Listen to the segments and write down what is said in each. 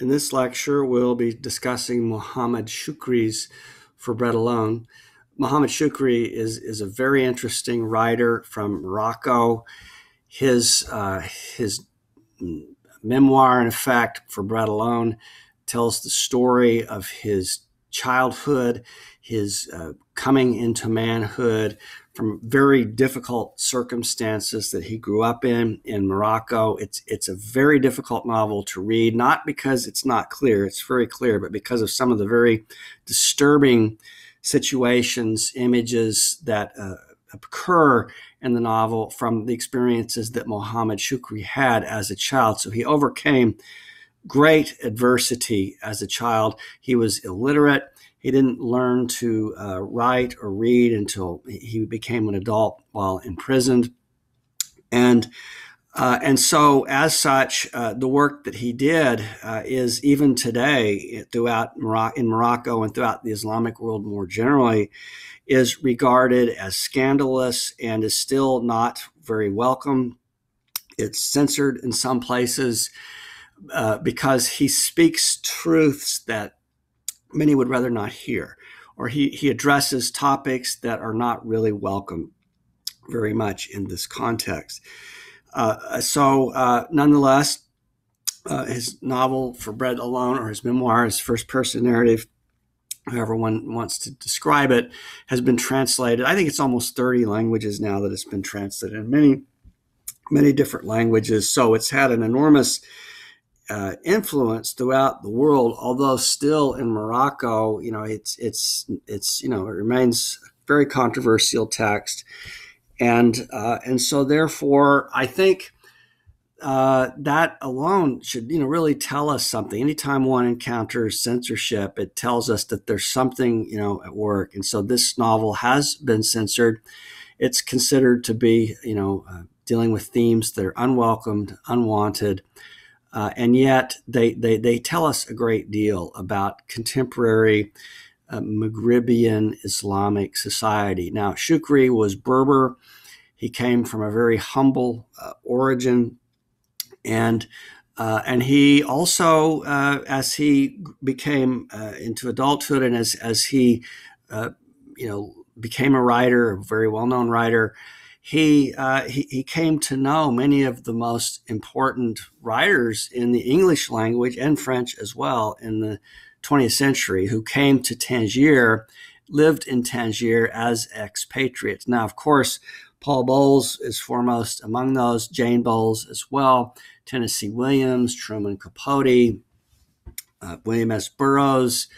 In this lecture, we'll be discussing Muhammad Shukri's For Bread Alone. Muhammad Shukri is, is a very interesting writer from Morocco. His, uh, his memoir, in effect, For Bread Alone, tells the story of his childhood, his uh, coming into manhood, from very difficult circumstances that he grew up in in Morocco. It's it's a very difficult novel to read, not because it's not clear, it's very clear, but because of some of the very disturbing situations, images that uh, occur in the novel from the experiences that Mohammed Shukri had as a child. So he overcame great adversity as a child. He was illiterate he didn't learn to uh, write or read until he became an adult while imprisoned. And uh, and so, as such, uh, the work that he did uh, is even today throughout in Morocco and throughout the Islamic world more generally, is regarded as scandalous and is still not very welcome. It's censored in some places uh, because he speaks truths that many would rather not hear. Or he, he addresses topics that are not really welcome very much in this context. Uh, so, uh, nonetheless, uh, his novel For Bread Alone, or his memoir, his first person narrative, however one wants to describe it, has been translated. I think it's almost 30 languages now that it's been translated in many, many different languages. So it's had an enormous uh, influence throughout the world, although still in Morocco, you know, it's it's it's you know it remains very controversial text, and uh, and so therefore I think uh, that alone should you know really tell us something. Anytime one encounters censorship, it tells us that there's something you know at work, and so this novel has been censored. It's considered to be you know uh, dealing with themes that are unwelcomed, unwanted. Uh, and yet they, they, they tell us a great deal about contemporary uh, Maghrebian Islamic society. Now, Shukri was Berber. He came from a very humble uh, origin. And, uh, and he also, uh, as he became uh, into adulthood and as, as he, you know, became a writer, a very well-known writer, he, uh, he, he came to know many of the most important writers in the English language and French as well in the 20th century who came to Tangier, lived in Tangier as expatriates. Now, of course, Paul Bowles is foremost among those, Jane Bowles as well, Tennessee Williams, Truman Capote, uh, William S. Burroughs,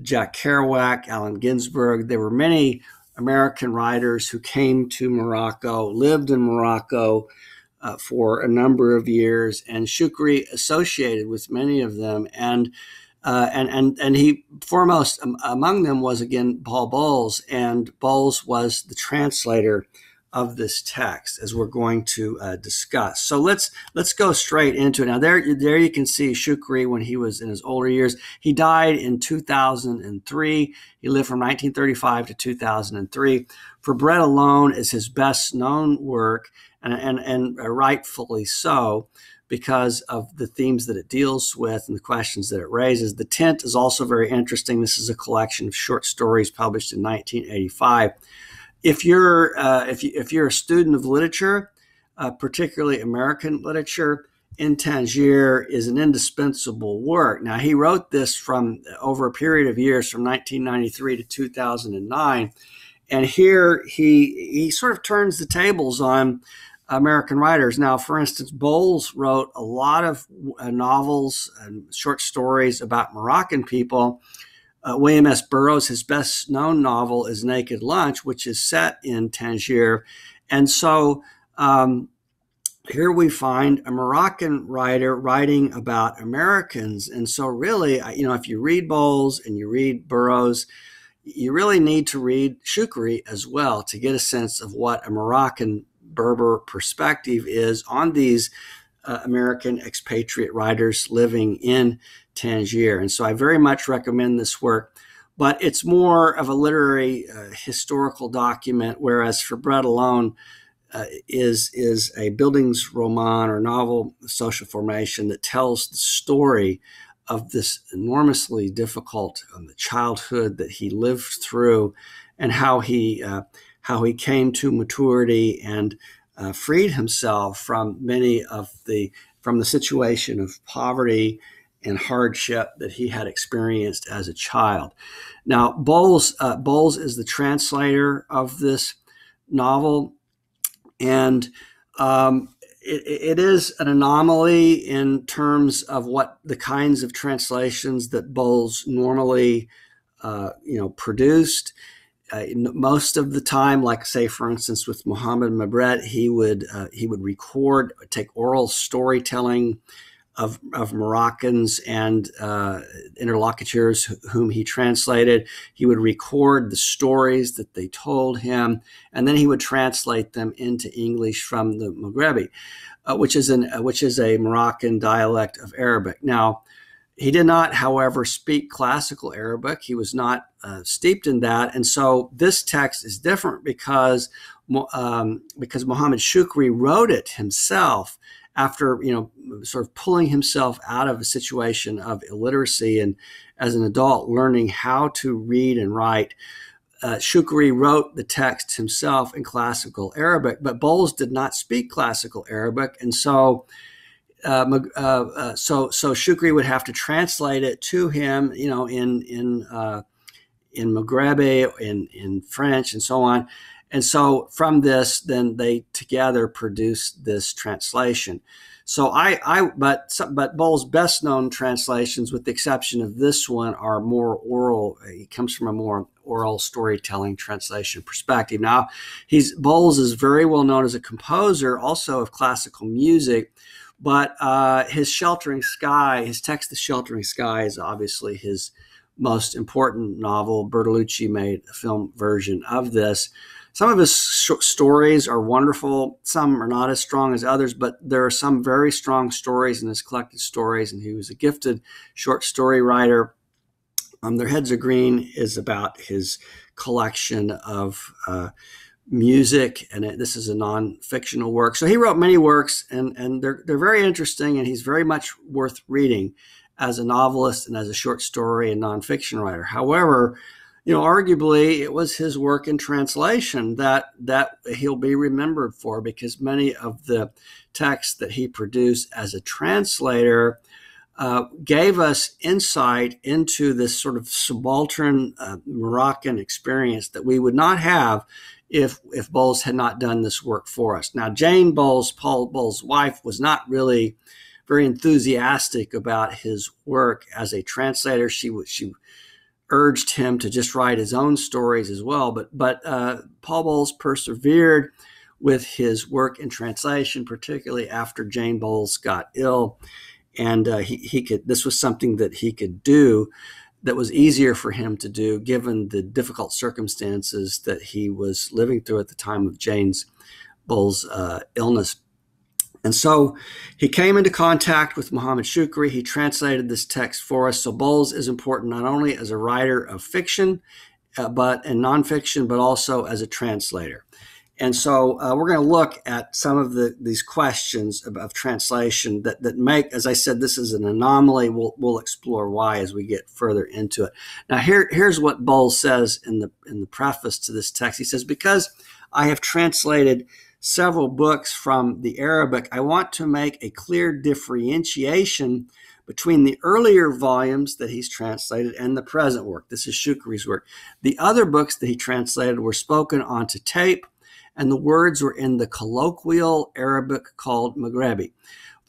Jack Kerouac, Allen Ginsberg. There were many American writers who came to Morocco, lived in Morocco uh, for a number of years, and Shukri associated with many of them. And uh, and and and he foremost um, among them was again Paul Bowles, and Bowles was the translator of this text as we're going to uh, discuss. So let's let's go straight into it. Now there there you can see Shukri when he was in his older years. He died in 2003. He lived from 1935 to 2003. For Bread Alone is his best known work and and, and rightfully so because of the themes that it deals with and the questions that it raises. The Tent is also very interesting. This is a collection of short stories published in 1985 if you're uh, if you if you're a student of literature, uh, particularly American literature, in Tangier is an indispensable work. Now he wrote this from over a period of years, from 1993 to 2009, and here he he sort of turns the tables on American writers. Now, for instance, Bowles wrote a lot of uh, novels and short stories about Moroccan people uh, William S. Burroughs, his best known novel is Naked Lunch, which is set in Tangier. And so um, here we find a Moroccan writer writing about Americans. And so, really, you know, if you read Bowles and you read Burroughs, you really need to read Shukri as well to get a sense of what a Moroccan Berber perspective is on these uh, American expatriate writers living in Tangier. And so I very much recommend this work, but it's more of a literary uh, historical document, whereas For Bread Alone uh, is, is a Bildungsroman or novel social formation that tells the story of this enormously difficult um, childhood that he lived through, and how he uh, how he came to maturity and uh, freed himself from many of the from the situation of poverty and hardship that he had experienced as a child. Now, Bowles uh, Bowles is the translator of this novel, and um, it, it is an anomaly in terms of what the kinds of translations that Bowles normally, uh, you know, produced. Uh, most of the time, like say for instance with Mohammed Mabret, he would uh, he would record, take oral storytelling of, of Moroccans and uh, interlocutors whom he translated. He would record the stories that they told him, and then he would translate them into English from the Maghrebi, uh, which is an uh, which is a Moroccan dialect of Arabic. Now, he did not, however, speak classical Arabic. He was not uh, steeped in that, and so this text is different because um, because Muhammad Shukri wrote it himself after you know sort of pulling himself out of a situation of illiteracy and as an adult learning how to read and write uh, Shukri wrote the text himself in classical Arabic, but Bowles did not speak classical Arabic, and so uh, uh, uh, so so Shukri would have to translate it to him, you know, in in uh, in Maghrebi, in in French, and so on. And so from this, then they together produced this translation. So I, I, but but Bowles' best known translations, with the exception of this one, are more oral. He comes from a more oral storytelling translation perspective. Now, he's Bowles is very well known as a composer, also of classical music. But uh, his Sheltering Sky, his text, The Sheltering Sky, is obviously his most important novel. Bertolucci made a film version of this. Some of his stories are wonderful. Some are not as strong as others, but there are some very strong stories in his collected stories. And he was a gifted short story writer. Um, Their Heads Are Green is about his collection of uh, music, and it, this is a non-fictional work. So he wrote many works, and and they're they're very interesting, and he's very much worth reading as a novelist and as a short story and nonfiction writer. However, you know, arguably it was his work in translation that that he'll be remembered for because many of the texts that he produced as a translator uh, gave us insight into this sort of subaltern uh, Moroccan experience that we would not have if if Bowles had not done this work for us. Now, Jane Bowles, Paul Bowles' wife, was not really very enthusiastic about his work as a translator. She was she urged him to just write his own stories as well. But but uh, Paul Bowles persevered with his work in translation, particularly after Jane Bowles got ill, and uh, he he could this was something that he could do that was easier for him to do given the difficult circumstances that he was living through at the time of Jane's Bowles' uh, illness. And so he came into contact with Muhammad Shukri. He translated this text for us. So Bowles is important not only as a writer of fiction, uh, but and nonfiction, but also as a translator. And so uh, we're going to look at some of the, these questions of, of, translation that, that make, as I said, this is an anomaly. We'll, we'll explore why as we get further into it. Now, here, here's what Bowles says in the, in the preface to this text. He says, Because I have translated several books from the Arabic, I want to make a clear differentiation between the earlier volumes that he's translated and the present work. This is Shukri's work. The other books that he translated were spoken onto tape, and the words were in the colloquial Arabic called Maghrebi.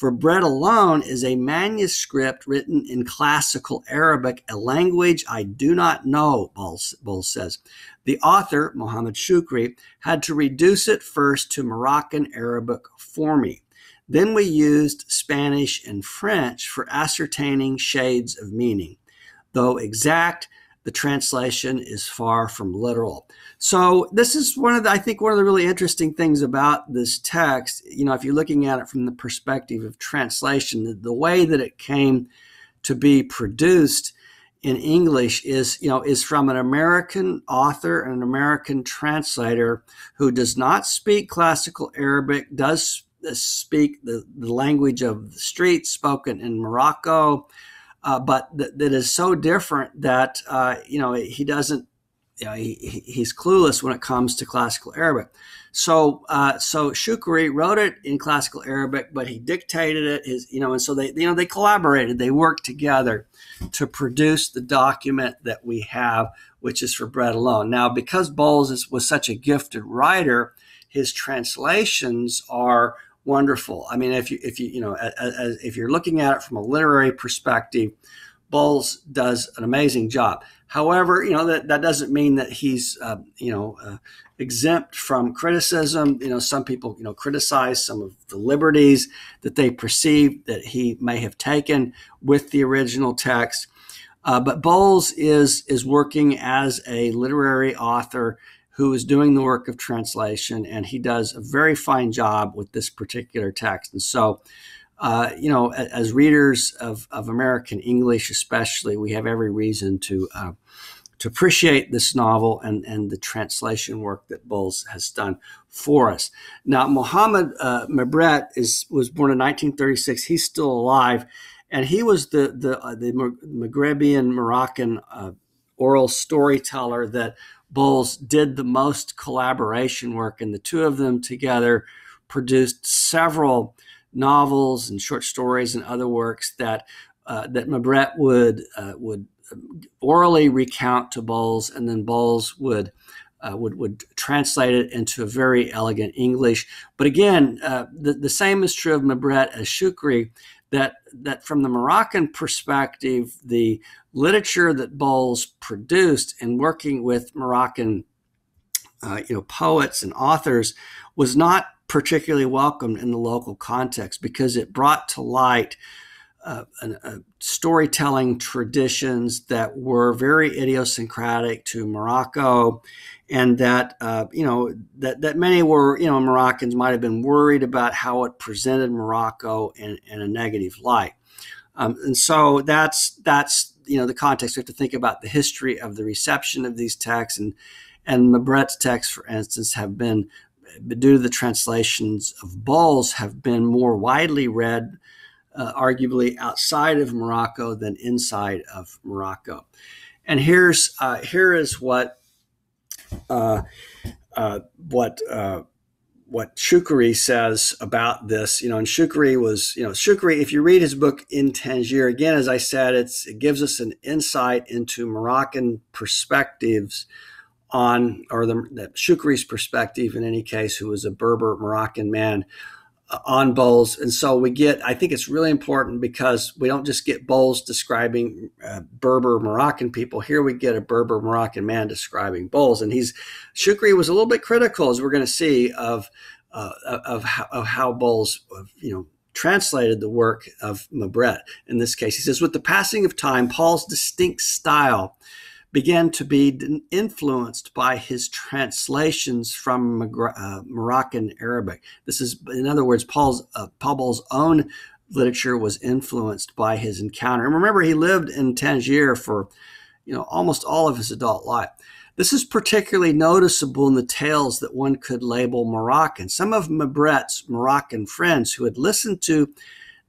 For Bread Alone is a manuscript written in classical Arabic, a language I do not know, Bowles, says. The author, Muhammad Shukri, had to reduce it first to Moroccan Arabic for me. Then we used Spanish and French for ascertaining shades of meaning. Though exact, the translation is far from literal. So this is one of the, I think one of the really interesting things about this text. You know, if you're looking at it from the perspective of translation, the, way that it came to be produced in English is, you know, is from an American author and an American translator who does not speak classical Arabic, does uh, speak the, the language of the streets spoken in Morocco, uh, but th- that is so different that uh, you know he doesn't you know, he, he's clueless when it comes to classical Arabic. So, uh, so Shukri wrote it in classical Arabic, but he dictated it. His, you know, and so they, you know, they collaborated. They worked together to produce the document that we have, which is for Bread Alone. Now, because Bowles is, was such a gifted writer, his translations are wonderful. I mean, if you, if you, you know, as, as, if you're looking at it from a literary perspective, Bowles does an amazing job. However, you know that, that doesn't mean that he's uh, you know uh, exempt from criticism. You know, some people you know criticize some of the liberties that they perceive that he may have taken with the original text. Uh, but Bowles is is working as a literary author who is doing the work of translation, and he does a very fine job with this particular text. And so, uh, you know, as readers of, of American English, especially, we have every reason to uh, to appreciate this novel and, and the translation work that Bowles has done for us. Now, Mohammed uh, Mabret is was born in 1936. He's still alive, and he was the the uh, the Maghrebian Moroccan uh, oral storyteller that Bowles did the most collaboration work, and the two of them together produced several novels and short stories and other works that uh, that Mabret would uh, would orally recount to Bowles, and then Bowles would uh, would would translate it into a very elegant English. But again, uh, the the same is true of Mabret as Shukri. That that from the Moroccan perspective, the literature that Bowles produced in working with Moroccan, uh, you know, poets and authors was not particularly welcomed in the local context because it brought to light uh, uh, storytelling traditions that were very idiosyncratic to Morocco, and that uh, you know that that many were you know Moroccans might have been worried about how it presented Morocco in, in a negative light, um, and so that's that's you know the context. We have to think about the history of the reception of these texts, and and Mabret's texts, for instance, have been due to the translations of Bowles, have been more widely read, uh, arguably outside of Morocco than inside of Morocco. And here's uh, here is what uh, uh what uh, what Shukri says about this. You know, and Shukri was you know Shukri. If you read his book in Tangier, again, as I said, it's it gives us an insight into Moroccan perspectives on, or the, the Shukri's perspective in any case, who was a Berber Moroccan man on Bowles. And so we get, I think it's really important because we don't just get Bowles describing uh, Berber Moroccan people. Here we get a Berber Moroccan man describing Bowles. And he's, Shukri was a little bit critical, as we're going to see, of, uh, of, how, of how Bowles, you know, translated the work of Mabret in this case. He says, with the passing of time, Paul's distinct style began to be influenced by his translations from uh, Moroccan Arabic. This is, in other words, Paul's uh, Paul's own literature was influenced by his encounter. And remember, he lived in Tangier for, you know, almost all of his adult life. This is particularly noticeable in the tales that one could label Moroccan. Some of Mabret's Moroccan friends who had listened to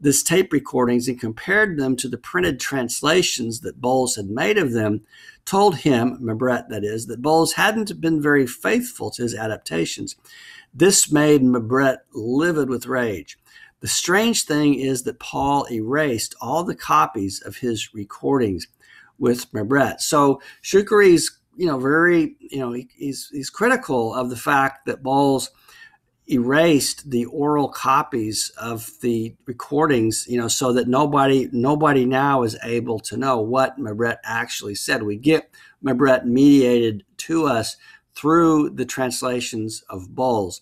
this tape recordings and compared them to the printed translations that Bowles had made of them told him, Mabret that is, that Bowles hadn't been very faithful to his adaptations. This made Mabret livid with rage. The strange thing is that Paul erased all the copies of his recordings with Mabret. So Shukri's, you know, very, you know, he, he's he's critical of the fact that Bowles erased the oral copies of the recordings, you know, so that nobody nobody now is able to know what Mabret actually said. We get Mabret mediated to us through the translations of Bowles.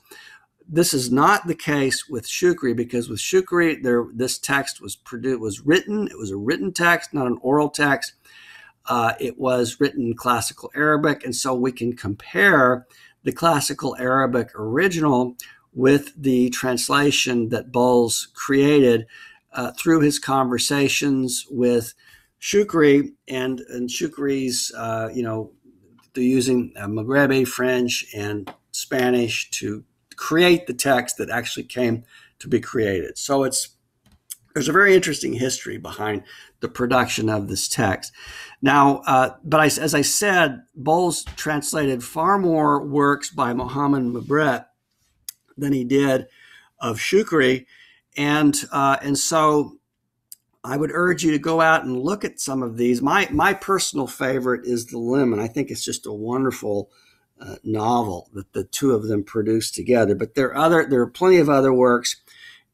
This is not the case with Shukri because with Shukri, there this text was produced was written. It was a written text, not an oral text. Uh, it was written in classical Arabic, and so we can compare the classical Arabic original with the translation that Bowles created uh, through his conversations with Shukri and, and Shukri's, uh, you know, they're using uh, Maghrebi, French, and Spanish to create the text that actually came to be created. So it's there's a very interesting history behind the production of this text. Now, uh, but I, as I said, Bowles translated far more works by Muhammad Mabret than he did of Shukri, and uh, and so I would urge you to go out and look at some of these. My my personal favorite is The Lemon. I think it's just a wonderful uh, novel that the two of them produced together. But there are other there are plenty of other works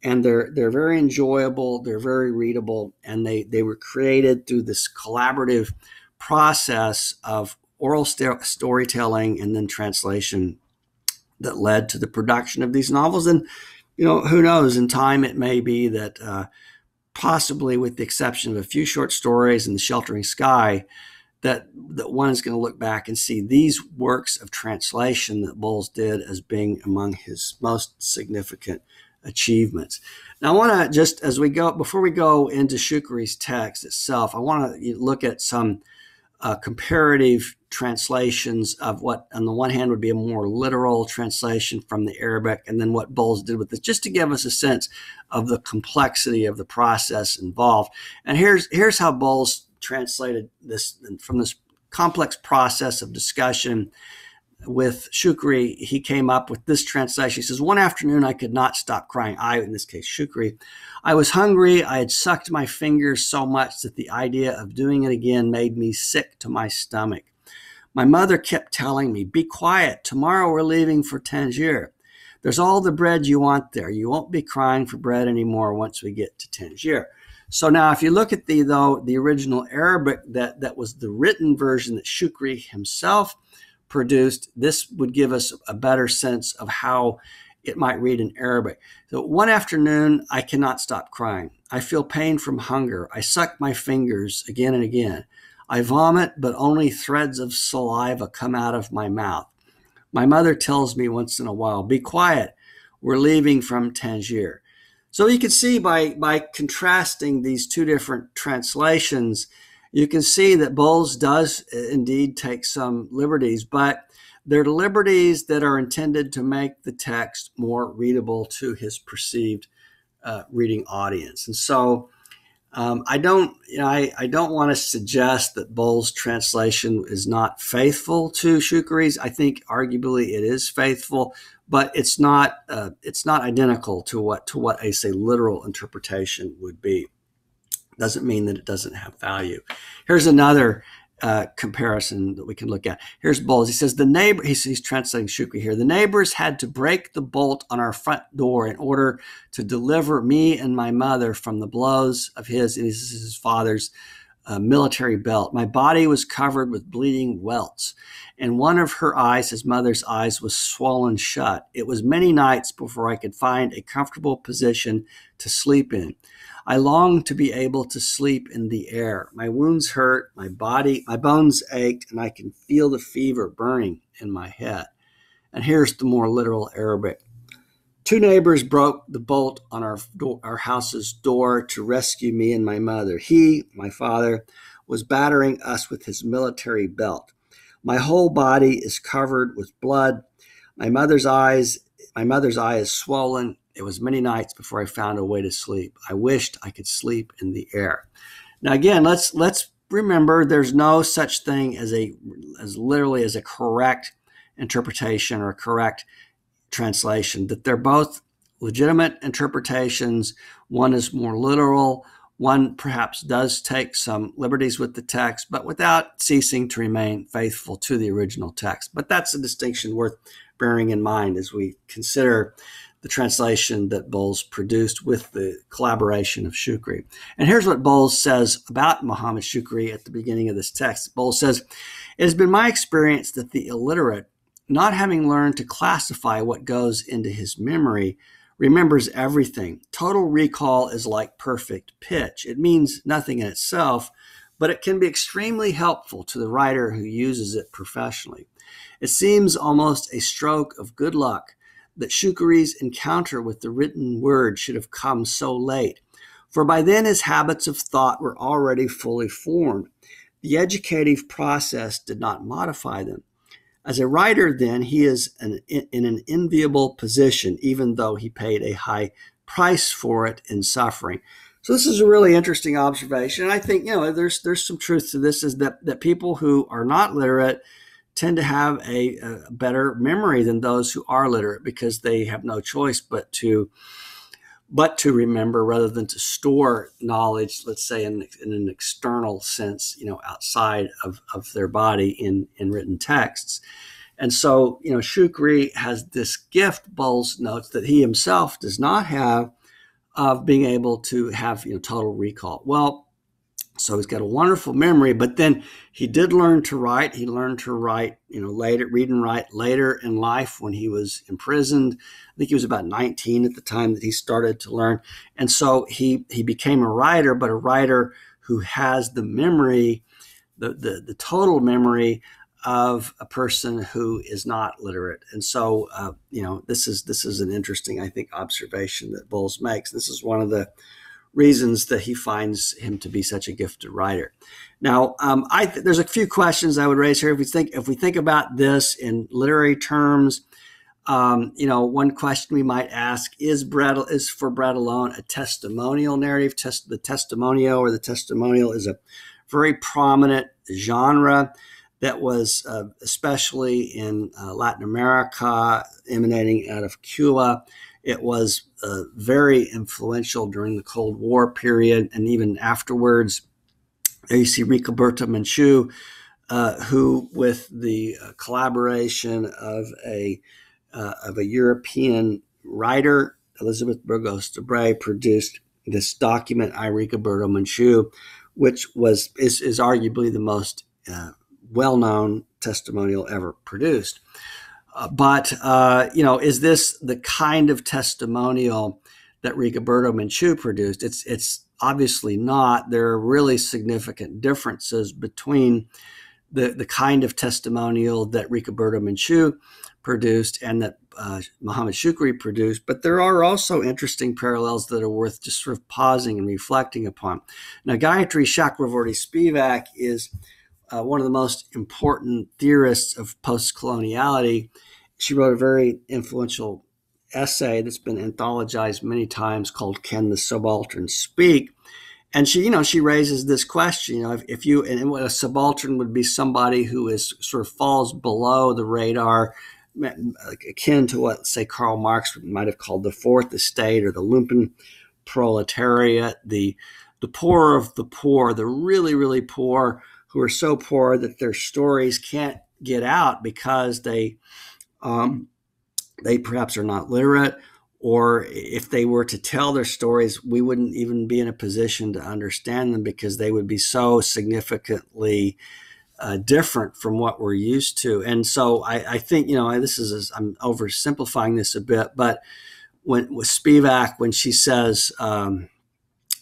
and they're they're very enjoyable. They're very readable, and they they were created through this collaborative process of oral st- storytelling and then translation that led to the production of these novels. And you know, who knows? In time, it may be that uh, possibly, with the exception of a few short stories and The Sheltering Sky, that that one is going to look back and see these works of translation that Bowles did as being among his most significant achievements. Now, I want to just as we go before we go into Shukri's text itself, I want to look at some uh, comparative translations of what, on the one hand, would be a more literal translation from the Arabic, and then what Bowles did with this, just to give us a sense of the complexity of the process involved. And here's here's how Bowles translated this from this complex process of discussion with Shukri, he came up with this translation. He says, One afternoon I could not stop crying. I, in this case, Shukri. I was hungry. I had sucked my fingers so much that the idea of doing it again made me sick to my stomach. My mother kept telling me, Be quiet. Tomorrow we're leaving for Tangier. There's all the bread you want there. You won't be crying for bread anymore once we get to Tangier. So now, if you look at the though the original Arabic that that was the written version that Shukri himself produced, this would give us a better sense of how it might read in Arabic. So one afternoon, I cannot stop crying. I feel pain from hunger. I suck my fingers again and again. I vomit, but only threads of saliva come out of my mouth. My mother tells me once in a while, Be quiet. We're leaving from Tangier. So you can see by, by contrasting these two different translations, you can see that Bowles does uh, indeed take some liberties, but they're liberties that are intended to make the text more readable to his perceived uh, reading audience. And so um, I don't, you know, I, I don't want to suggest that Bowles' translation is not faithful to Shukri's. I think arguably it is faithful, but it's not uh, it's not identical to what to what a say literal interpretation would be doesn't mean that it doesn't have value. Here's another uh, comparison that we can look at. Here's Bowles. He says the neighbor. He's, he's translating Shukri here. The neighbors had to break the bolt on our front door in order to deliver me and my mother from the blows of his his father's uh, military belt. My body was covered with bleeding welts, and one of her eyes, his mother's eyes, was swollen shut. It was many nights before I could find a comfortable position to sleep in. I long to be able to sleep in the air. My wounds hurt, my body, my bones ached, and I can feel the fever burning in my head. And here's the more literal Arabic. Two neighbors broke the bolt on our, our house's door to rescue me and my mother. He, my father, was battering us with his military belt. My whole body is covered with blood. My mother's eyes, my mother's eye is swollen it was many nights before I found a way to sleep. I wished I could sleep in the air. Now again, let's let's remember there's no such thing as a as literally as a correct interpretation or a correct translation. That they're both legitimate interpretations. One is more literal. One perhaps does take some liberties with the text, but without ceasing to remain faithful to the original text. But that's a distinction worth bearing in mind as we consider the translation that Bowles produced with the collaboration of Shukri. And here's what Bowles says about Muhammad Shukri at the beginning of this text. Bowles says, It has been my experience that the illiterate, not having learned to classify what goes into his memory, remembers everything. Total recall is like perfect pitch. It means nothing in itself, but it can be extremely helpful to the writer who uses it professionally. It seems almost a stroke of good luck that Shukri's encounter with the written word should have come so late, for by then his habits of thought were already fully formed. The educative process did not modify them. As a writer, then, he is an, in an enviable position, even though he paid a high price for it in suffering. So this is a really interesting observation. And I think, you know, there's there's some truth to this is that that people who are not literate tend to have a, a better memory than those who are literate because they have no choice but to but to remember rather than to store knowledge, let's say in, in an external sense, you know, outside of, of their body in, in written texts. And so, you know, Shukri has this gift, Bowles notes, that he himself does not have of being able to have, you know, total recall. Well, so he's got a wonderful memory, but then he did learn to write. He learned to write, you know, later, read and write later in life when he was imprisoned. I think he was about 19 at the time that he started to learn. And so he, he became a writer, but a writer who has the memory, the, the, the total memory of a person who is not literate. And so, uh, you know, this is, this is an interesting, I think, observation that Bowles makes. This is one of the, reasons that he finds him to be such a gifted writer. Now, um, I th- there's a few questions I would raise here. If we think if we think about this in literary terms, um, you know, one question we might ask is bread is for bread alone a testimonial narrative? Test the testimonio or the testimonial is a very prominent genre that was uh, especially in uh, Latin America, emanating out of Cuba. It was uh, very influential during the Cold War period and even afterwards. There you see Rigoberta Menchú, uh, who, with the uh, collaboration of a uh, of a European writer, Elizabeth Burgos-Debray, produced this document, I Rigoberta Menchú, which was is, is arguably the most uh, well known testimonial ever produced. But uh, you know, is this the kind of testimonial that Rigoberta Menchú produced? It's it's obviously not. There are really significant differences between the the kind of testimonial that Rigoberta Menchú produced and that uh, Muhammad Shukri produced, but there are also interesting parallels that are worth just sort of pausing and reflecting upon. Now, Gayatri Chakravorty Spivak is uh, one of the most important theorists of post coloniality. She wrote a very influential essay that's been anthologized many times called Can the Subaltern Speak? And she, you know, she raises this question, you know, if, if you, and a subaltern would be somebody who is sort of falls below the radar, akin to what, say, Karl Marx might have called the fourth estate or the lumpen proletariat, the, the poor of the poor, the really, really poor who are so poor that their stories can't get out because they um, they perhaps are not literate or if they were to tell their stories we wouldn't even be in a position to understand them because they would be so significantly uh, different from what we're used to and so I, I think you know this is i'm oversimplifying this a bit but when with spivak when she says um,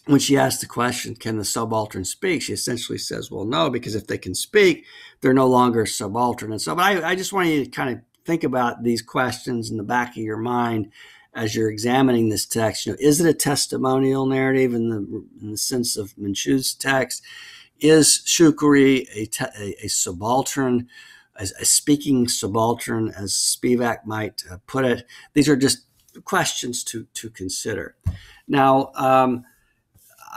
when she asks the question, can the subaltern speak? She essentially says, well, no, because if they can speak, they're no longer subaltern. And so, but I, I just want you to kind of think about these questions in the back of your mind as you're examining this text. You know, is it a testimonial narrative in the in the sense of Menchú's text? Is Shukri a, te- a, a subaltern, a, a, speaking subaltern, as Spivak might uh, put it? These are just questions to to consider. Now. Um,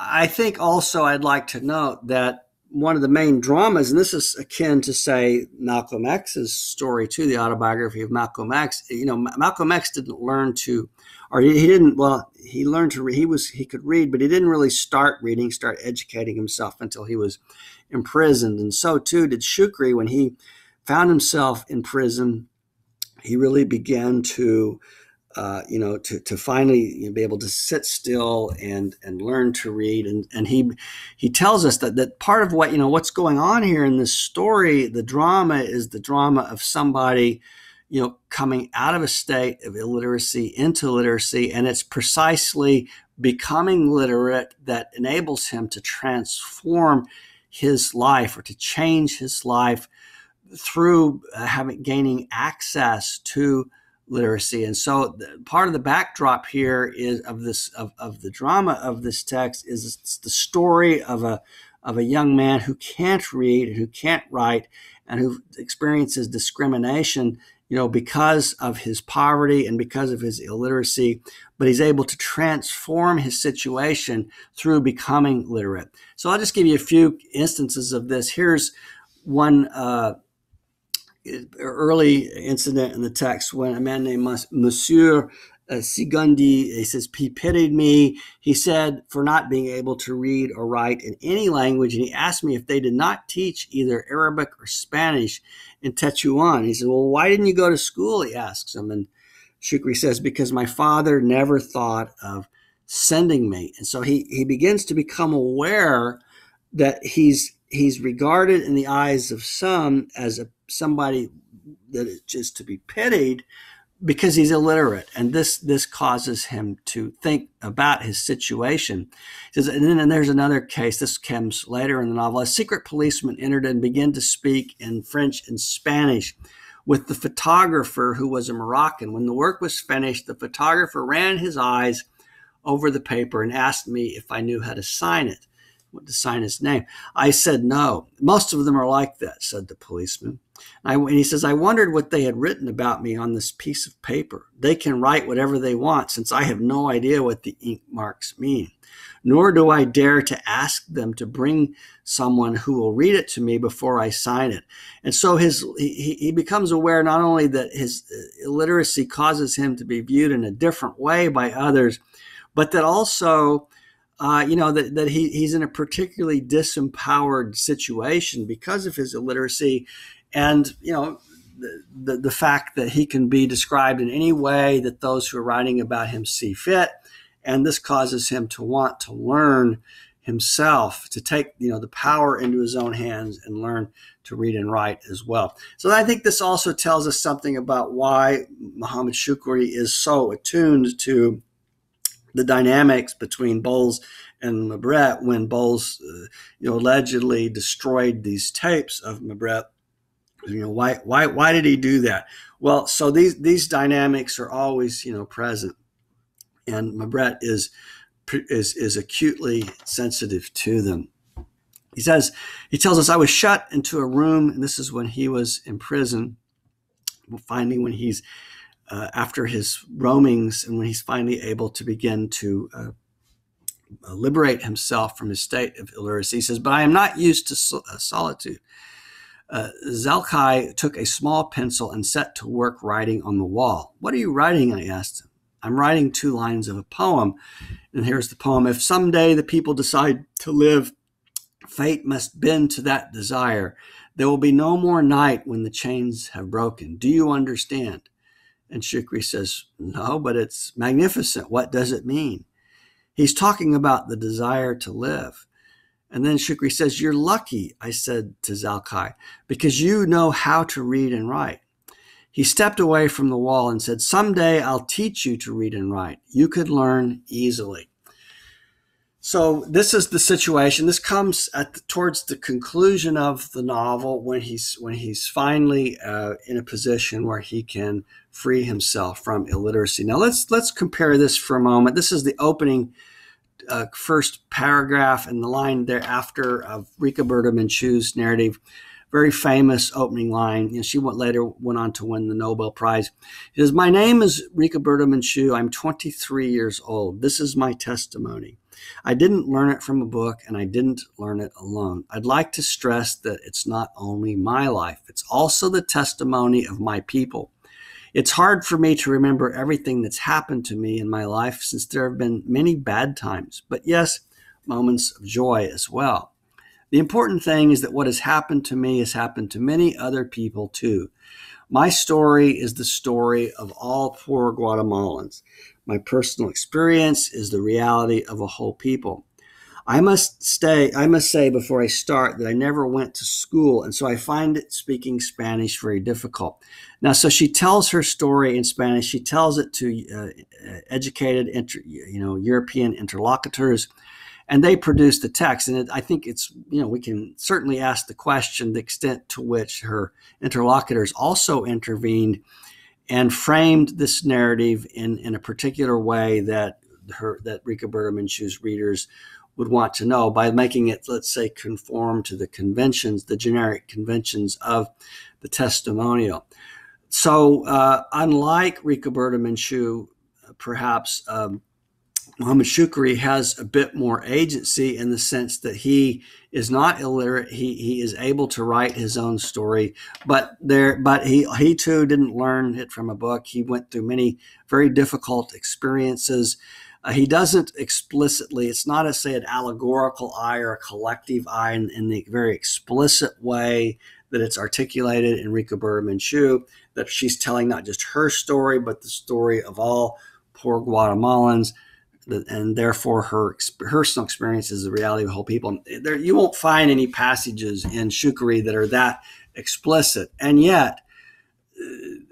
I think also I'd like to note that one of the main dramas, and this is akin to say Malcolm X's story too, the autobiography of Malcolm X. You know, Malcolm X didn't learn to, or he, didn't. Well, he learned to. He was he could read, but he didn't really start reading, start educating himself until he was imprisoned. And so too did Shukri when he found himself in prison. He really began to uh, you know, to, to finally be able to sit still and and learn to read. And and he he tells us that that part of what you know what's going on here in this story, the drama is the drama of somebody, you know, coming out of a state of illiteracy into literacy, and it's precisely becoming literate that enables him to transform his life or to change his life through uh, having gaining access to literacy. And so the, part of the backdrop here is of this of, of the drama of this text is the story of a of a young man who can't read, and who can't write, and who experiences discrimination you know, because of his poverty and because of his illiteracy, but he's able to transform his situation through becoming literate. So I'll just give you a few instances of this. Here's one uh, early incident in the text when a man named Monsieur uh, Sigundi, he says, he pitied me, he said, for not being able to read or write in any language. And he asked me if they did not teach either Arabic or Spanish in Tetuan. He said, Well, why didn't you go to school? He asks him. And Shukri says, Because my father never thought of sending me. And so he, he begins to become aware that he's he's regarded in the eyes of some as a somebody that is just to be pitied because he's illiterate and this this causes him to think about his situation says, and then and there's another case this comes later in the novel a secret policeman entered and began to speak in french and spanish with the photographer who was a moroccan when the work was finished the photographer ran his eyes over the paper and asked me if i knew how to sign it what to sign his name. I said no. Most of them are like that, said the policeman. I, and he says, I wondered what they had written about me on this piece of paper. They can write whatever they want since I have no idea what the ink marks mean. Nor do I dare to ask them to bring someone who will read it to me before I sign it. And so his he, he becomes aware not only that his illiteracy causes him to be viewed in a different way by others, but that also uh, you know, that, that he, he's in a particularly disempowered situation because of his illiteracy. And, you know, the, the, the, fact that he can be described in any way that those who are writing about him see fit. And this causes him to want to learn himself, to take, you know, the power into his own hands and learn to read and write as well. So I think this also tells us something about why Muhammad Shukri is so attuned to the dynamics between Bowles and Mabret when Bowles, uh, you know, allegedly destroyed these tapes of Maibret. You know, why, why, why did he do that? Well, so these these dynamics are always, you know, present, and Maibret is is is acutely sensitive to them. He says, he tells us, I was shut into a room, and this is when he was in prison. finally when he's uh, after his roamings and when he's finally able to begin to uh liberate himself from his state of illiteracy. He says, But I am not used to sol- uh, solitude. Uh, took a small pencil and set to work writing on the wall. What are you writing? I asked him. I'm writing two lines of a poem. And here's the poem If someday the people decide to live, fate must bend to that desire. There will be no more night when the chains have broken. Do you understand? And Shukri says, No, but it's magnificent. What does it mean? He's talking about the desire to live. And then Shukri says, You're lucky, I said to Zalkai, because you know how to read and write. He stepped away from the wall and said, Someday I'll teach you to read and write. You could learn easily. So this is the situation. This comes at the, towards the conclusion of the novel when he's when he's finally uh, in a position where he can free himself from illiteracy. Now let's let's compare this for a moment. This is the opening uh, first paragraph and the line thereafter of Rigoberta Menchú's narrative. Very famous opening line. She went later went on to win the Nobel Prize. Says, "My name is Rigoberta Menchú. I'm 23 years old. This is my testimony." I didn't learn it from a book and I didn't learn it alone. I'd like to stress that it's not only my life, it's also the testimony of my people. It's hard for me to remember everything that's happened to me in my life since there have been many bad times, but yes, moments of joy as well. The important thing is that what has happened to me has happened to many other people too. My story is the story of all poor Guatemalans. My personal experience is the reality of a whole people. I must stay, I must say before I start that I never went to school, and so I find it speaking Spanish very difficult. Now, so she tells her story in Spanish. She tells it to uh, educated, inter, you know, European interlocutors, and they produce the text. And it, I think it's, you know, we can certainly ask the question the extent to which her interlocutors also intervened and framed this narrative in, in a particular way that her that Rigoberta Menchú's readers would want to know by making it, let's say, conform to the conventions, the generic conventions of the testimonial. so, uh, unlike Rigoberta Menchú, perhaps um, Muhammad Shukri has a bit more agency in the sense that he is not illiterate. He he is able to write his own story, but there but he he too didn't learn it from a book. He went through many very difficult experiences. Uh, he doesn't explicitly. It's not a say an allegorical eye or a collective eye in, in the very explicit way that it's articulated in Rigoberta Menchú. That she's telling not just her story, but the story of all poor Guatemalans and therefore her personal experience is the reality of whole people. There, you won't find any passages in Choukri that are that explicit, and yet, uh,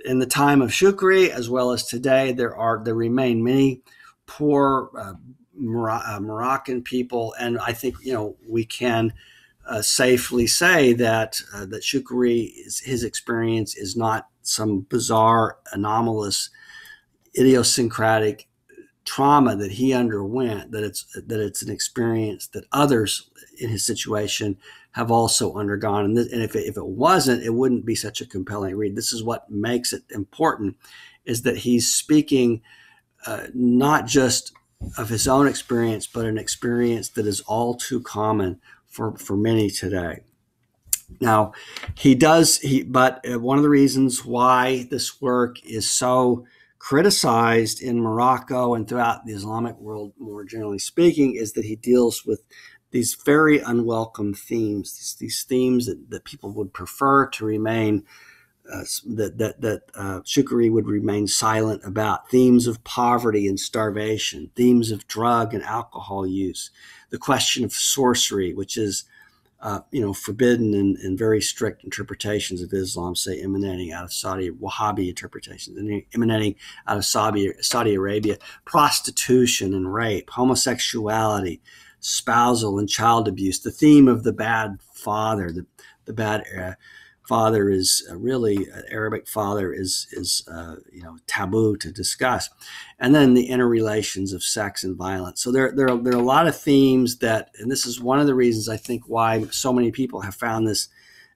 in the time of Choukri as well as today, there are there remain many poor uh, uh Moroccan people, and I think you know we can. Uh, safely say that uh, that Choukri is, his experience is not some bizarre anomalous idiosyncratic trauma that he underwent that it's that it's an experience that others in his situation have also undergone and, and if, it, if it wasn't it wouldn't be such a compelling read this is what makes it important is that he's speaking uh, not just of his own experience but an experience that is all too common for for many today. Now he does he but uh, one of the reasons why this work is so criticized in Morocco and throughout the Islamic world, more generally speaking, is that he deals with these very unwelcome themes, these, these themes that, that people would prefer to remain, uh, that, that, that uh, Choukri would remain silent about, themes of poverty and starvation, themes of drug and alcohol use, the question of sorcery, which is uh, you know, forbidden and, and, very strict interpretations of Islam, say emanating out of Saudi Wahhabi interpretations, and emanating out of Saudi, Saudi Arabia, prostitution and rape, homosexuality, spousal and child abuse, the theme of the bad father, the, the bad uh, father is uh, really Arabic father is is uh, you know taboo to discuss, and then the interrelations of sex and violence. So there there are, there are a lot of themes that, and this is one of the reasons I think why so many people have found this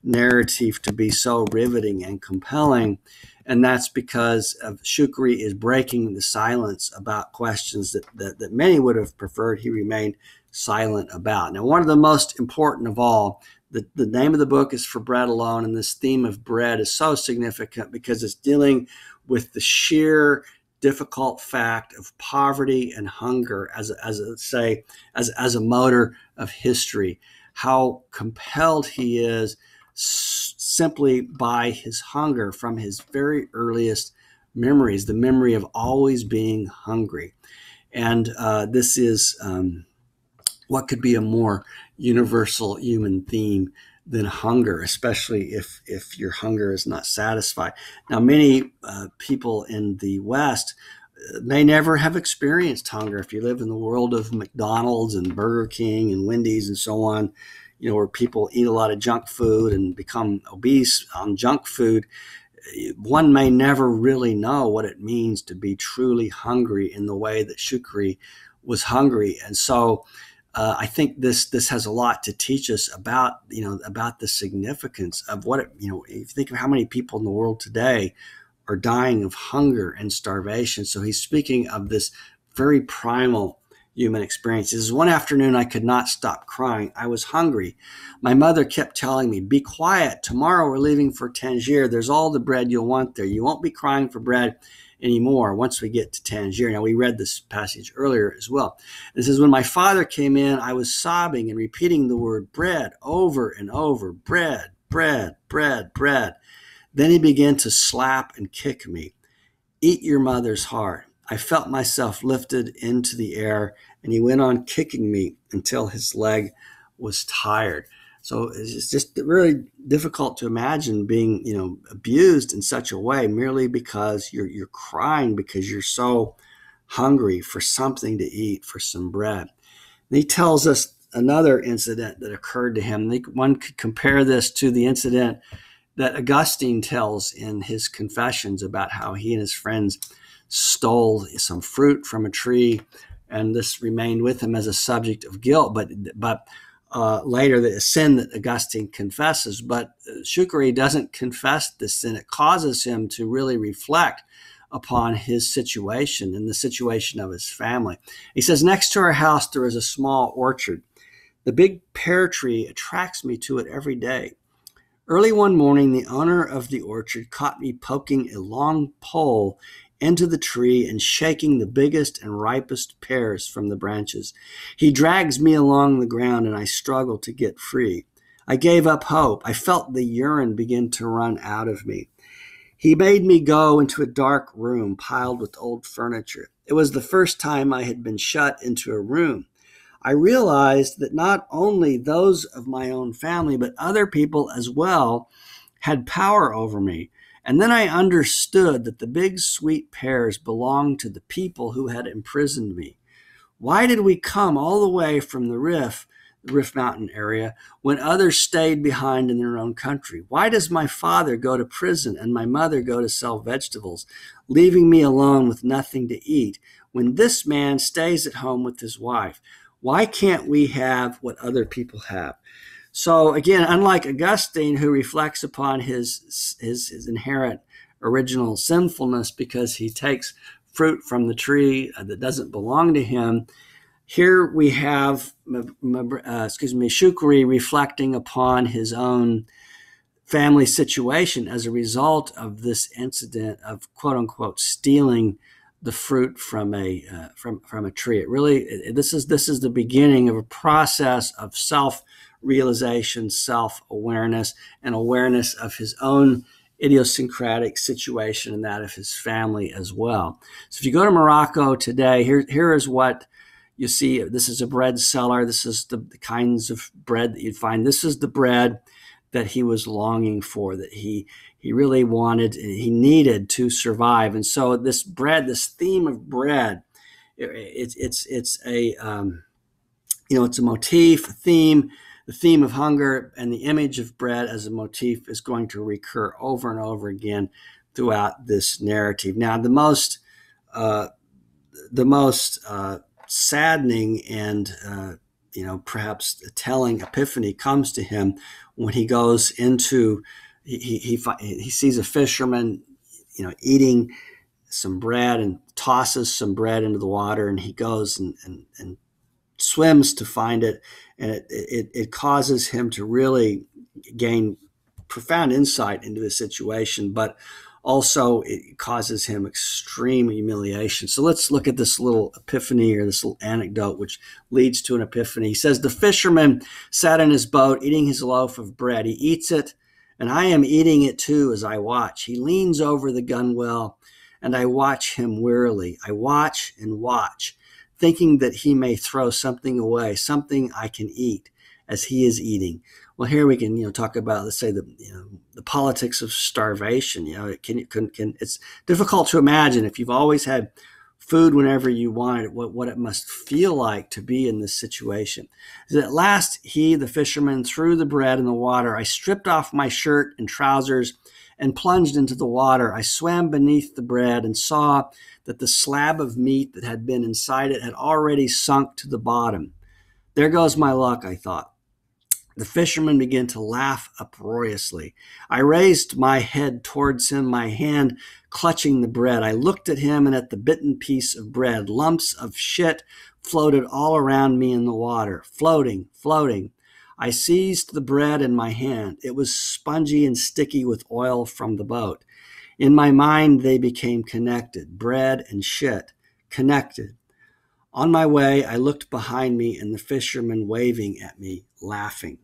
narrative to be so riveting and compelling. And that's because of Choukri is breaking the silence about questions that, that, that many would have preferred he remained silent about. Now, one of the most important of all the, the name of the book is For Bread Alone, and this theme of bread is so significant because it's dealing with the sheer difficult fact of poverty and hunger as as a say as, as a motor of history how compelled he is simply by his hunger from his very earliest memories the memory of always being hungry and uh, this is um, what could be a more universal human theme than hunger, especially if if your hunger is not satisfied. Now, many uh, people in the West uh, may never have experienced hunger. If you live in the world of McDonald's and Burger King and Wendy's and so on, you know where people eat a lot of junk food and become obese on junk food. One may never really know what it means to be truly hungry in the way that Choukri was hungry, and so uh, I think this this has a lot to teach us about you know about the significance of what it, you know. If you think of how many people in the world today are dying of hunger and starvation, so he's speaking of this very primal human experiences. One afternoon, I could not stop crying. I was hungry. My mother kept telling me, "Be quiet. Tomorrow we're leaving for Tangier. There's all the bread you'll want there. You won't be crying for bread." Anymore once we get to Tangier. Now, we read this passage earlier as well. It says, When my father came in, I was sobbing and repeating the word bread over and over bread, bread, bread, bread. Then he began to slap and kick me. Eat your mother's heart. I felt myself lifted into the air, and he went on kicking me until his leg was tired. So it's just really difficult to imagine being, you know, abused in such a way merely because you're you're crying because you're so hungry for something to eat, for some bread. And he tells us another incident that occurred to him. One could compare this to the incident that Augustine tells in his Confessions about how he and his friends stole some fruit from a tree, and this remained with him as a subject of guilt. But but uh, later the sin that Augustine confesses. But Choukri doesn't confess this sin. It causes him to really reflect upon his situation and the situation of his family. He says, Next to our house, there is a small orchard. The big pear tree attracts me to it every day. Early one morning, the owner of the orchard caught me poking a long pole into the tree and shaking the biggest and ripest pears from the branches. He drags me along the ground and I struggle to get free. I gave up hope. I felt the urine begin to run out of me. He made me go into a dark room piled with old furniture. It was the first time I had been shut into a room. I realized that not only those of my own family, but other people as well had power over me. And then I understood that the big sweet pears belonged to the people who had imprisoned me. Why did we come all the way from the Rif the Rif Mountain area when others stayed behind in their own country? Why does my father go to prison and my mother go to sell vegetables, leaving me alone with nothing to eat when this man stays at home with his wife? Why can't we have what other people have? So again, unlike Augustine, who reflects upon his, his, his inherent original sinfulness because he takes fruit from the tree that doesn't belong to him, here we have, uh, excuse me, Choukri reflecting upon his own family situation as a result of this incident of quote unquote stealing the fruit from a uh, from from a tree. It really it, this is this is the beginning of a process of self realization, self awareness, and awareness of his own idiosyncratic situation and that of his family as well. So if you go to Morocco today, here here is what you see this is a bread seller. This is the, the kinds of bread that you'd find. This is the bread that he was longing for, that he he really wanted, he needed to survive. And so this bread, this theme of bread, it, it's it's a um, you know it's a motif, a theme. The theme of hunger and the image of bread as a motif is going to recur over and over again throughout this narrative. Now, the most uh, the most uh, saddening and uh, you know perhaps telling epiphany comes to him when he goes into he, he, he sees a fisherman you know eating some bread and tosses some bread into the water and he goes and, and, and swims to find it and it, it, it causes him to really gain profound insight into the situation but also it causes him extreme humiliation. So let's look at this little epiphany or this little anecdote which leads to an epiphany. He says, The fisherman sat in his boat eating his loaf of bread. He eats it, and I am eating it too as I watch. He leans over the gunwale, and I watch him wearily. I watch and watch, thinking that he may throw something away, something I can eat as he is eating well, here we can you know talk about let's say the you know the politics of starvation. You know, it can, can, can it's difficult to imagine if you've always had food whenever you want it, what, what it must feel like to be in this situation. At last, he, the fisherman, threw the bread in the water. I stripped off my shirt and trousers and plunged into the water. I swam beneath the bread and saw that the slab of meat that had been inside it had already sunk to the bottom. There goes my luck, I thought. The fisherman began to laugh uproariously. I raised my head towards him, my hand clutching the bread. I looked at him and at the bitten piece of bread. Lumps of shit floated all around me in the water, floating, floating. I seized the bread in my hand. It was spongy and sticky with oil from the boat. In my mind, they became connected bread and shit, connected. On my way, I looked behind me and the fisherman waving at me, laughing.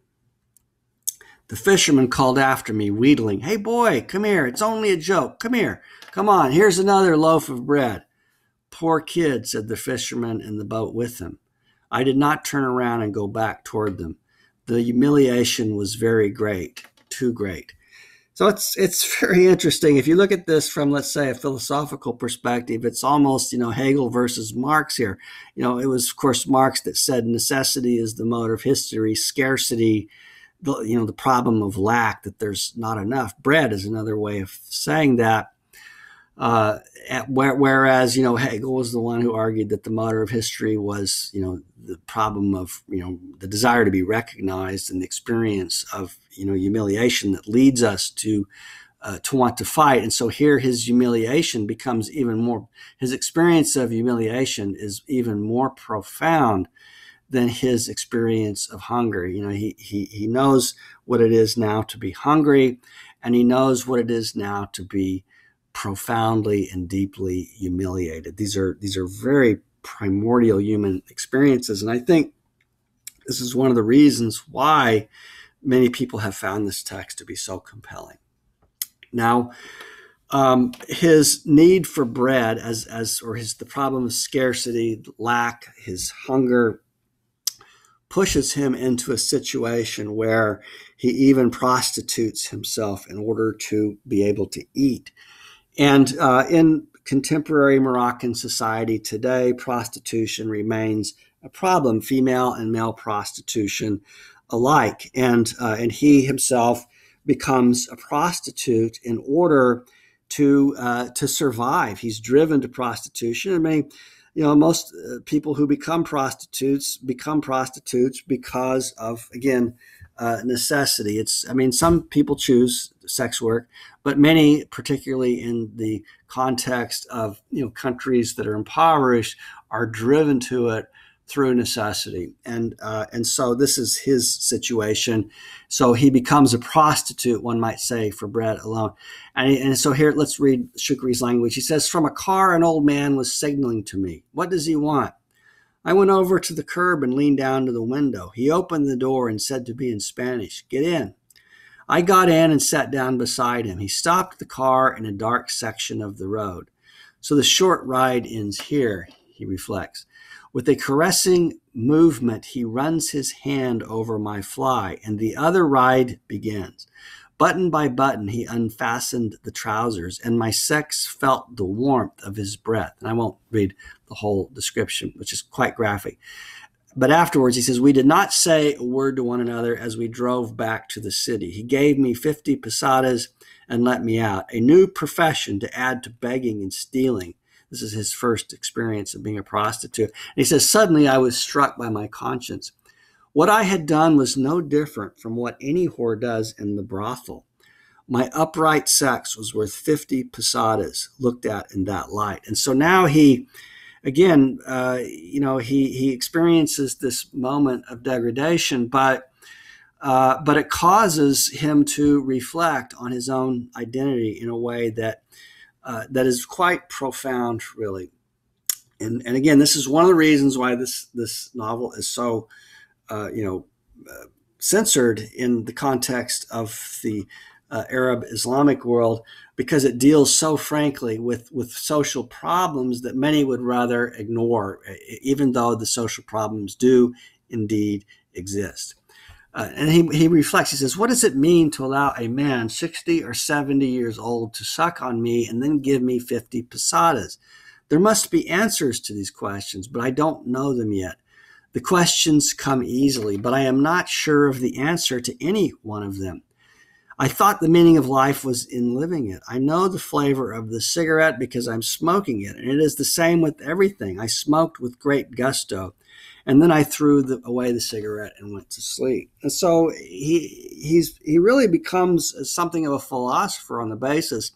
The fisherman called after me, wheedling, Hey boy, come here. It's only a joke. Come here. Come on. Here's another loaf of bread. Poor kid, said the fisherman in the boat with him. I did not turn around and go back toward them. The humiliation was very great, too great. So it's it's very interesting. If you look at this from, let's say, a philosophical perspective, it's almost you know Hegel versus Marx here. You know, it was of course Marx that said necessity is the mode of history, scarcity the you know the problem of lack that there's not enough bread is another way of saying that Uh, whereas, you know, Hegel was the one who argued that the motor of history was, you know, the problem of, you know, the desire to be recognized and the experience of, you know, humiliation that leads us to uh, to want to fight. And so here his humiliation becomes even more, his experience of humiliation is even more profound than his experience of hunger. You know, he, he, he knows what it is now to be hungry, and he knows what it is now to be profoundly and deeply humiliated. These are, these are very primordial human experiences. And I think this is one of the reasons why many people have found this text to be so compelling. Now, um, his need for bread, as as or his the problem of scarcity, lack, his hunger, pushes him into a situation where he even prostitutes himself in order to be able to eat. And uh, in contemporary Moroccan society today, prostitution remains a problem, female and male prostitution alike. And uh, and he himself becomes a prostitute in order to uh, to survive. He's driven to prostitution. I mean, you know, most uh, people who become prostitutes become prostitutes because of again uh, necessity. It's I mean, some people choose sex work, but many, particularly in the context of you know countries that are impoverished, are driven to it through necessity, and uh, and so this is his situation. So he becomes a prostitute, one might say, for bread alone. And, and so here, let's read Choukri's language. He says, "From a car, an old man was signaling to me. What does he want?" I went over to the curb and leaned down to the window. He opened the door and said to me in Spanish, "Get in." I got in and sat down beside him. He stopped the car in a dark section of the road. So the short ride ends here, he reflects. With a caressing movement, he runs his hand over my fly, and the other ride begins. Button by button, he unfastened the trousers, and my sex felt the warmth of his breath. And I won't read the whole description, which is quite graphic. But afterwards, he says, We did not say a word to one another as we drove back to the city. He gave me 50 pesetas and let me out, a new profession to add to begging and stealing this is his first experience of being a prostitute. And he says, Suddenly I was struck by my conscience. What I had done was no different from what any whore does in the brothel. My upright sex was worth 50 pesetas looked at in that light. And so now he, again, uh, you know, he, he experiences this moment of degradation, but uh, but it causes him to reflect on his own identity in a way that uh, that is quite profound, really. And, and again, this is one of the reasons why this this novel is so, uh, you know, uh, censored in the context of the uh, Arab Islamic world because it deals so frankly with with social problems that many would rather ignore, even though the social problems do indeed exist. Uh, and he, he reflects, he says, What does it mean to allow a man 60 or 70 years old to suck on me and then give me 50 pesetas? There must be answers to these questions, but I don't know them yet. The questions come easily, but I am not sure of the answer to any one of them. I thought the meaning of life was in living it. I know the flavor of the cigarette because I'm smoking it, and it is the same with everything. I smoked with great gusto and then I threw the, away the cigarette and went to sleep. And so he he's he really becomes something of a philosopher on the basis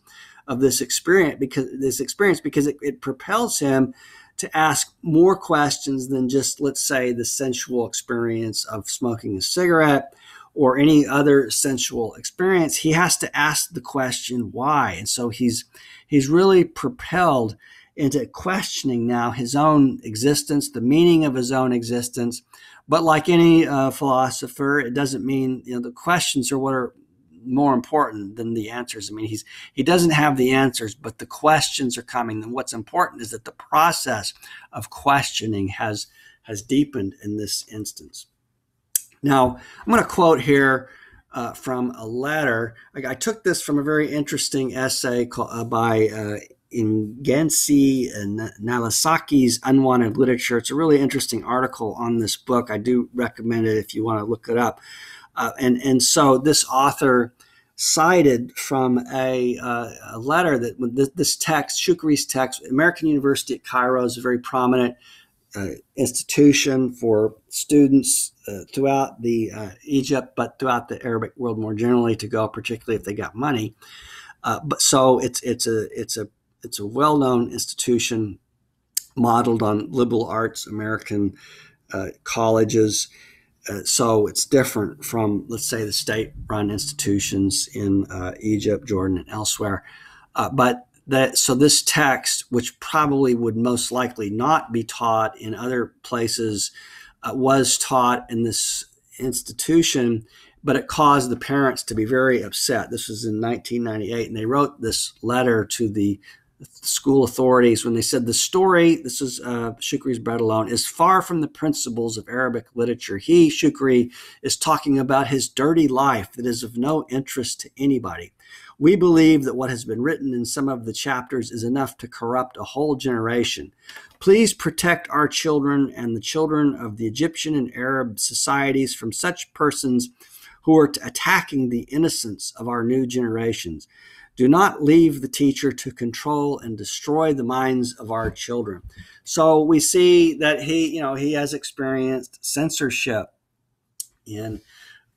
of this experience because this experience because it, it propels him to ask more questions than just let's say the sensual experience of smoking a cigarette or any other sensual experience he has to ask the question why and so he's he's really propelled into questioning now his own existence, the meaning of his own existence. But like any uh, philosopher, it doesn't mean you know the questions are what are more important than the answers. I mean, he's he doesn't have the answers, but the questions are coming. And what's important is that the process of questioning has has deepened in this instance. Now, I'm going to quote here uh, from a letter. I, I, took this from a very interesting essay called, uh, by uh, in Gensi and Narasaki's Unwanted Literature. It's a really interesting article on this book. I do recommend it if you want to look it up. Uh, and and so this author cited from a, uh, a letter that this, this, text, Choukri's text, American University at Cairo is a very prominent institution for students uh, throughout the uh, Egypt, but throughout the Arabic world more generally to go, particularly if they got money. Uh, but so it's it's a it's a it's a well known institution modeled on liberal arts American uh, colleges. Uh, so it's different from, let's say, the state run institutions in uh, Egypt, Jordan, and elsewhere. Uh, but that, so this text, which probably would most likely not be taught in other places, uh, was taught in this institution, but it caused the parents to be very upset. This was in 1998, and they wrote this letter to the school authorities when they said the story, this is uh, Choukri's Bread Alone, is far from the principles of Arabic literature. He, Choukri, is talking about his dirty life that is of no interest to anybody. We believe that what has been written in some of the chapters is enough to corrupt a whole generation. Please protect our children and the children of the Egyptian and Arab societies from such persons who are attacking the innocence of our new generations. Do not leave the teacher to control and destroy the minds of our children. So we see that he, you know, he has experienced censorship in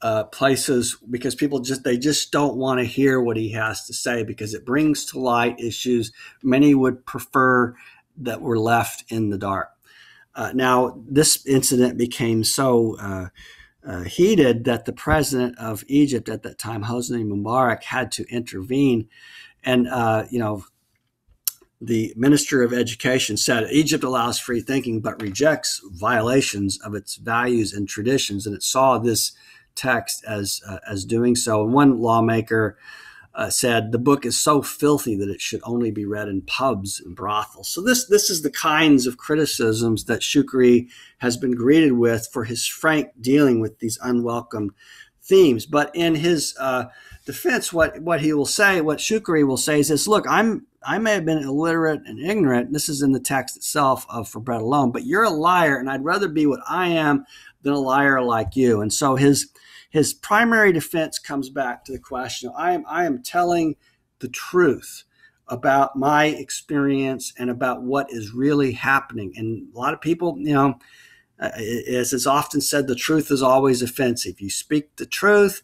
uh, places because people just they just don't want to hear what he has to say because it brings to light issues many would prefer that were left in the dark. Uh, now, this incident became so uh, uh, heated that the president of Egypt at that time, Hosni Mubarak, had to intervene. And, uh, you know, the minister of education said Egypt allows free thinking but rejects violations of its values and traditions. And it saw this text as, uh, as doing so. And one lawmaker uh, said the book is so filthy that it should only be read in pubs and brothels. So this this is the kinds of criticisms that Choukri has been greeted with for his frank dealing with these unwelcome themes. But in his uh, defense, what what he will say, what Choukri will say is this: Look, I'm I may have been illiterate and ignorant. This is in the text itself of For Bread Alone, but you're a liar, and I'd rather be what I am than a liar like you. And so his his primary defense comes back to the question I am, I am telling the truth about my experience and about what is really happening. And a lot of people, you know, uh, as is often said, the truth is always offensive. You speak the truth,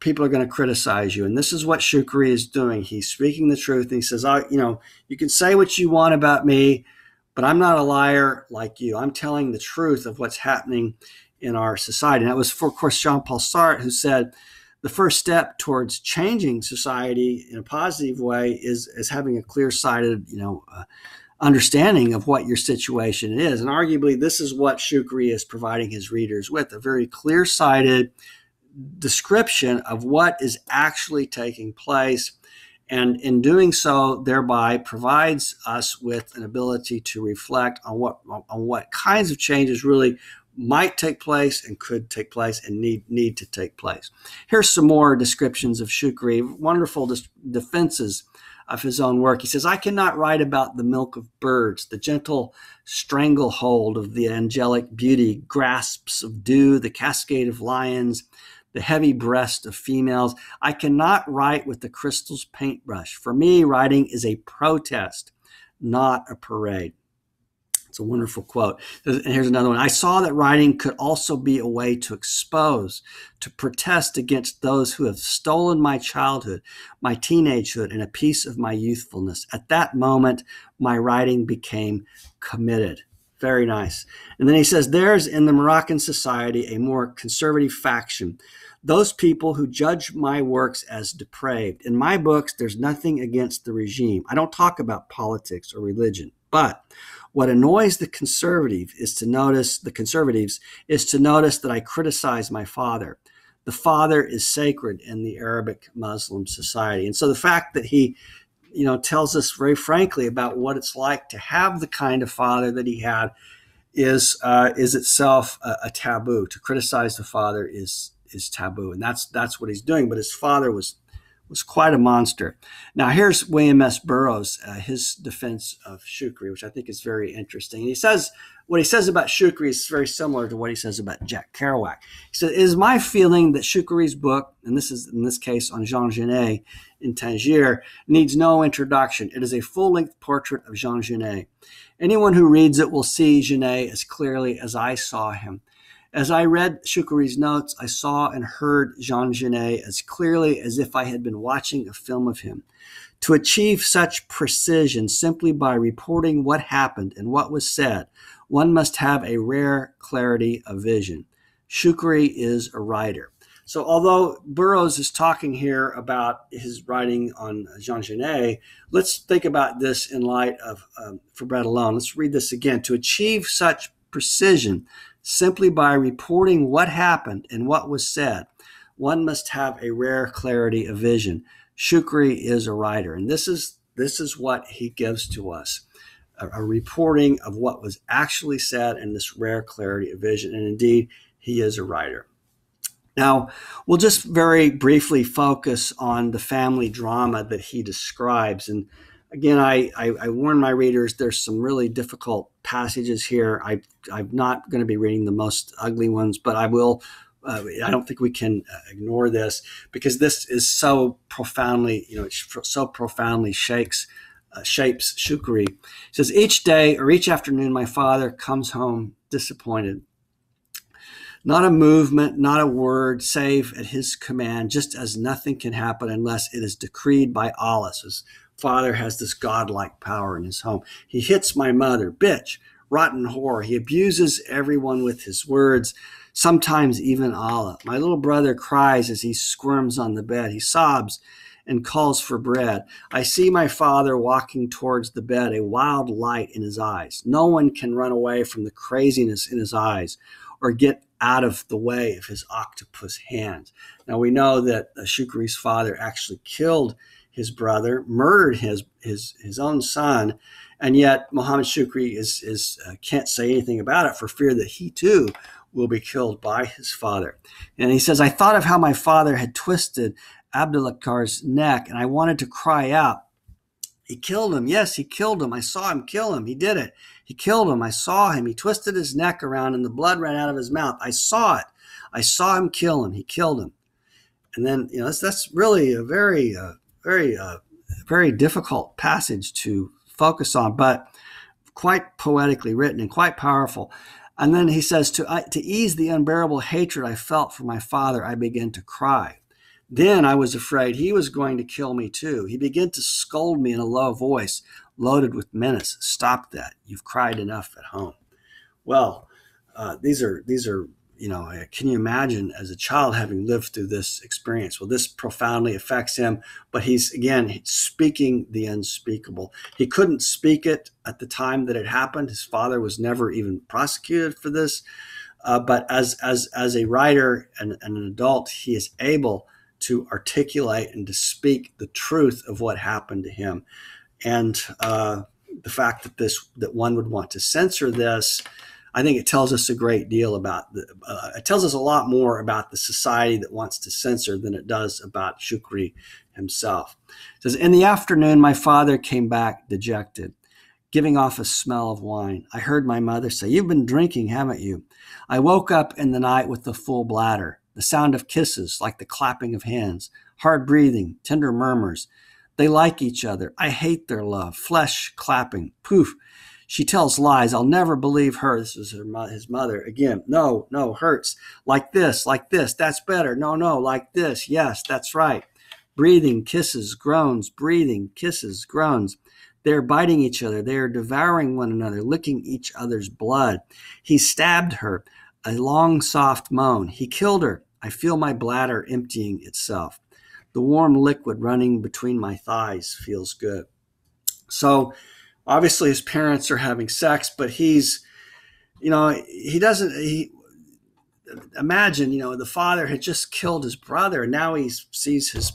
people are going to criticize you. And this is what Choukri is doing. He's speaking the truth. And he says, I, you know, you can say what you want about me, but I'm not a liar like you. I'm telling the truth of what's happening in our society. And that was, for, of course, Jean Paul Sartre, who said the first step towards changing society in a positive way is, is having a clear sighted, you know, uh, understanding of what your situation is. And arguably, this is what Choukri is providing his readers with a very clear sighted description of what is actually taking place. And in doing so, thereby provides us with an ability to reflect on what on what kinds of changes really might take place and could take place and need need to take place. Here's some more descriptions of Choukri, wonderful defenses of his own work. He says, I cannot write about the milk of birds, the gentle stranglehold of the angelic beauty, grasps of dew, the cascade of lions, the heavy breast of females. I cannot write with the crystal's paintbrush. For me, writing is a protest, not a parade. It's a wonderful quote. And here's another one. I saw that writing could also be a way to expose, to protest against those who have stolen my childhood, my teenagehood, and a piece of my youthfulness. At that moment, my writing became committed. Very nice. And then he says, There's in the Moroccan society a more conservative faction. Those people who judge my works as depraved. In my books, there's nothing against the regime. I don't talk about politics or religion. But what annoys the conservative is to notice the conservatives is to notice that I criticize my father. The father is sacred in the Arabic Muslim society. And so the fact that he you know tells us very frankly about what it's like to have the kind of father that he had is uh, is itself a, a taboo to criticize the father is is taboo and that's that's what he's doing but his father was was quite a monster. Now, here's William S. Burroughs, uh, his defense of Choukri, which I think is very interesting. He says, what he says about Choukri is very similar to what he says about Jack Kerouac. He says, It is my feeling that Choukri's book, and this is in this case on Jean Genet in Tangier, needs no introduction. It is a full length portrait of Jean Genet. Anyone who reads it will see Genet as clearly as I saw him. As I read Choukri's notes, I saw and heard Jean Genet as clearly as if I had been watching a film of him. To achieve such precision simply by reporting what happened and what was said, one must have a rare clarity of vision. Choukri is a writer. So, although Burroughs is talking here about his writing on Jean Genet, let's think about this in light of um, For Bread Alone. Let's read this again. To achieve such precision, simply by reporting what happened and what was said, one must have a rare clarity of vision. Choukri is a writer, and this is this is what he gives to us a, a reporting of what was actually said and this rare clarity of vision. And indeed, he is a writer. Now, we'll just very briefly focus on the family drama that he describes. And again, I, I, I warn my readers there's some really difficult passages here. I, I'm not going to be reading the most ugly ones, but I will. Uh, I don't think we can uh, ignore this because this is so profoundly, you know, it so profoundly shakes uh, shapes Choukri. He says, Each day or each afternoon, my father comes home disappointed. Not a movement, not a word, save at his command, just as nothing can happen unless it is decreed by Allah. So father has this godlike power in his home. He hits my mother, bitch, rotten whore. He abuses everyone with his words, sometimes even Allah. My little brother cries as he squirms on the bed. He sobs and calls for bread. I see my father walking towards the bed, a wild light in his eyes. No one can run away from the craziness in his eyes or get out of the way of his octopus hands. Now we know that Choukri's father actually killed his brother, murdered his his his own son, and yet Muhammad Choukri is is uh, can't say anything about it for fear that he too will be killed by his father. And he says, I thought of how my father had twisted Abdulkar's neck, and I wanted to cry out. He killed him. Yes, he killed him. I saw him kill him. He did it. He killed him. I saw him. He twisted his neck around and the blood ran out of his mouth. I saw it. I saw him kill him. He killed him. And then, you know, that's, that's really a very, uh, very, uh, very difficult passage to focus on, but quite poetically written and quite powerful. And then he says, to, to ease the unbearable hatred I felt for my father, I began to cry. Then I was afraid he was going to kill me too. He began to scold me in a low voice, loaded with menace. Stop that. You've cried enough at home. Well, uh, these are these are you know can you imagine as a child having lived through this experience? Well this profoundly affects him but he's again speaking the unspeakable. He couldn't speak it at the time that it happened. His father was never even prosecuted for this. Uh, but as as as a writer and, and an adult he is able to articulate and to speak the truth of what happened to him. And uh, the fact that this that one would want to censor this, I think it tells us a great deal about the. Uh, it tells us a lot more about the society that wants to censor than it does about Choukri himself. It says, in the afternoon, my father came back dejected, giving off a smell of wine. I heard my mother say, "You've been drinking, haven't you?" I woke up in the night with the full bladder the sound of kisses like the clapping of hands, hard breathing, tender murmurs. They like each other. I hate their love. Flesh clapping. Poof. She tells lies. I'll never believe her. This is her, his mother. Again, no, no, hurts. Like this, like this. That's better. No, no, like this. Yes, that's right. Breathing, kisses, groans, breathing, kisses, groans. They're biting each other. They are devouring one another, licking each other's blood. He stabbed her a long, soft moan. He killed her. I feel my bladder emptying itself. The warm liquid running between my thighs feels good. So, obviously, his parents are having sex, but he's, you know, he doesn't, he, imagine, you know, the father had just killed his brother. And now he sees his,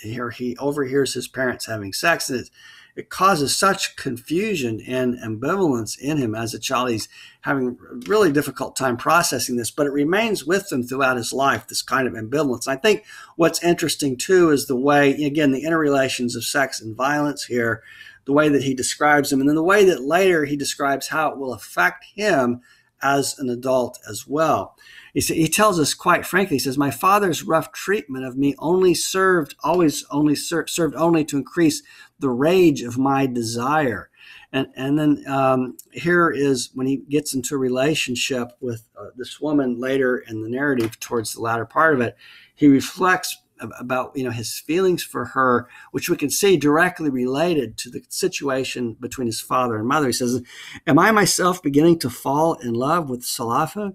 here he overhears his parents having sex, and it, it causes such confusion and ambivalence in him as a child. He's having a really difficult time processing this, but it remains with him throughout his life, this kind of ambivalence. I think what's interesting too is the way, again, the interrelations of sex and violence here, the way that he describes them, and then the way that later he describes how it will affect him as an adult as well. He, he tells us quite frankly, he says, My father's rough treatment of me only served, always only ser- served only to increase the rage of my desire. And, and then um, here is when he gets into a relationship with uh, this woman later in the narrative, towards the latter part of it, he reflects about you know his feelings for her, which we can see directly related to the situation between his father and mother. He says, "Am I myself beginning to fall in love with Salafa?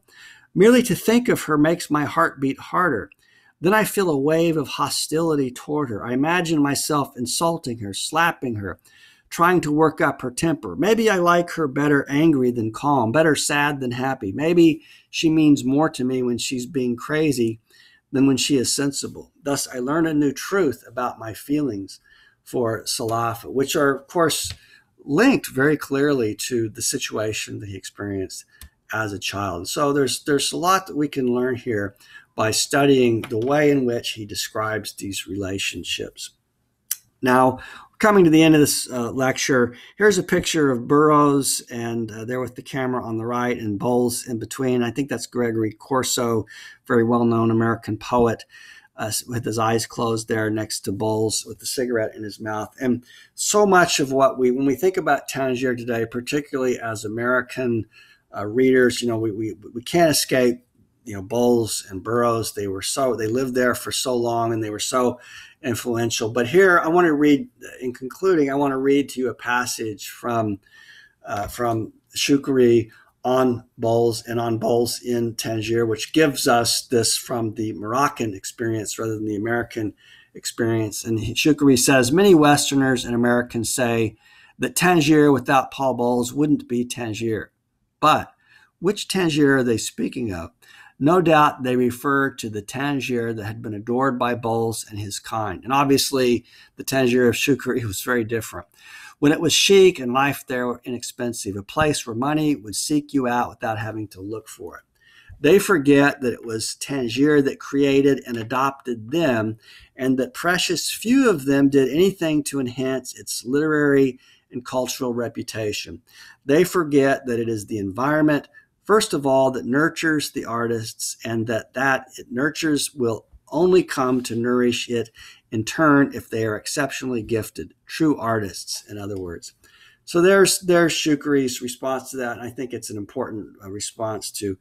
Merely to think of her makes my heart beat harder. Then I feel a wave of hostility toward her. I imagine myself insulting her, slapping her." Trying to work up her temper. Maybe I like her better angry than calm, better sad than happy. Maybe she means more to me when she's being crazy than when she is sensible. Thus, I learn a new truth about my feelings for Salafa, which are, of course, linked very clearly to the situation that he experienced as a child. So there's there's a lot that we can learn here by studying the way in which he describes these relationships. Now, coming to the end of this uh, lecture, here's a picture of Burroughs and uh, there with the camera on the right and Bowles in between. I think that's Gregory Corso, very well known American poet. Uh, with his eyes closed there next to Bowles with the cigarette in his mouth. And so much of what we, when we think about Tangier today, particularly as American uh, readers, you know, we, we, we can't escape, you know, Bowles and Burroughs. They were so, they lived there for so long and they were so influential. But here, I want to read, in concluding, I want to read to you a passage from uh, from Choukri on Bowles and on Bowles in Tangier, which gives us this from the Moroccan experience rather than the American experience. And Choukri says many Westerners and Americans say that Tangier without Paul Bowles wouldn't be Tangier. But which Tangier are they speaking of? No doubt they refer to the Tangier that had been adored by Bowles and his kind. And obviously, the Tangier of Choukri was very different. When it was chic and life there were inexpensive, a place where money would seek you out without having to look for it. They forget that it was Tangier that created and adopted them, and that precious few of them did anything to enhance its literary and cultural reputation. They forget that it is the environment, first of all that nurtures the artists and that that it nurtures will only come to nourish it in turn if they are exceptionally gifted true artists in other words. So there's there's choukri's response to that and i think it's an important uh, response to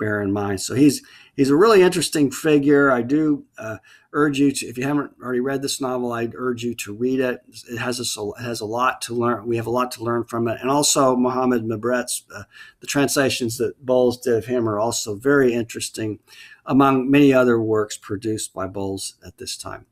bear in mind. So he's he's a really interesting figure. I do uh, urge you to, if you haven't already read this novel, I'd urge you to read it. It has a it has a lot to learn. We have a lot to learn from it, and also Mohammed Mrabet's uh, the translations that Bowles did of him are also very interesting, among many other works produced by Bowles at this time.